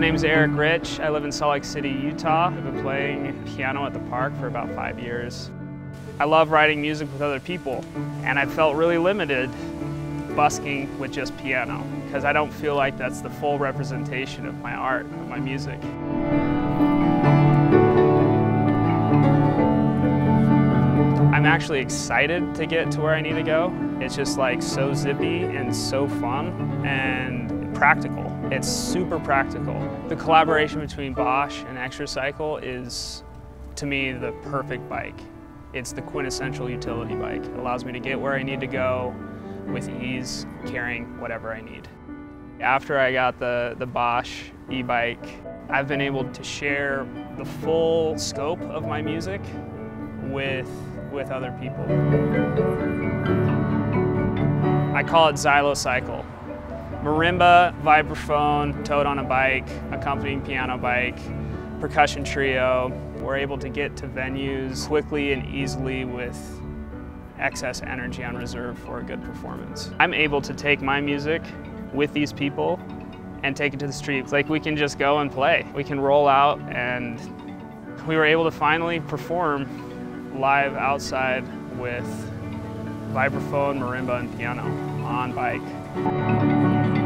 name's Eric Rich. I live in Salt Lake City, Utah. I've been playing piano at the park for about five years. I love writing music with other people, and I felt really limited busking with just piano because I don't feel like that's the full representation of my art, of my music. I'm actually excited to get to where I need to go. It's just like so zippy and so fun and practical. It's super practical. The collaboration between Bosch and Xtracycle is, to me, the perfect bike. It's the quintessential utility bike. It allows me to get where I need to go with ease, carrying whatever I need. After I got the, the Bosch e-bike, I've been able to share the full scope of my music with, with other people. I call it Xylocycle. Marimba, vibraphone, towed on a bike, accompanying piano bike, percussion trio. We're able to get to venues quickly and easily with excess energy on reserve for a good performance. I'm able to take my music with these people and take it to the streets. Like we can just go and play. We can roll out and we were able to finally perform live outside with vibraphone, marimba, and piano on bike. Thank you.